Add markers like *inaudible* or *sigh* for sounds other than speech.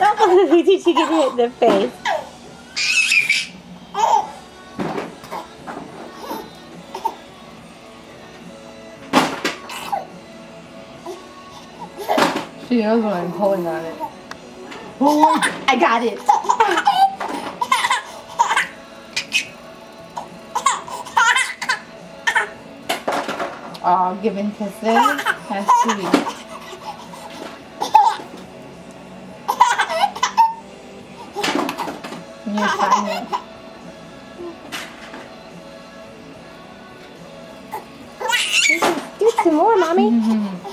Did she get hit in the face? She knows when I'm pulling on it. Oh, I got it. Oh, giving kisses. That's sweet. Do some more, mommy. *laughs*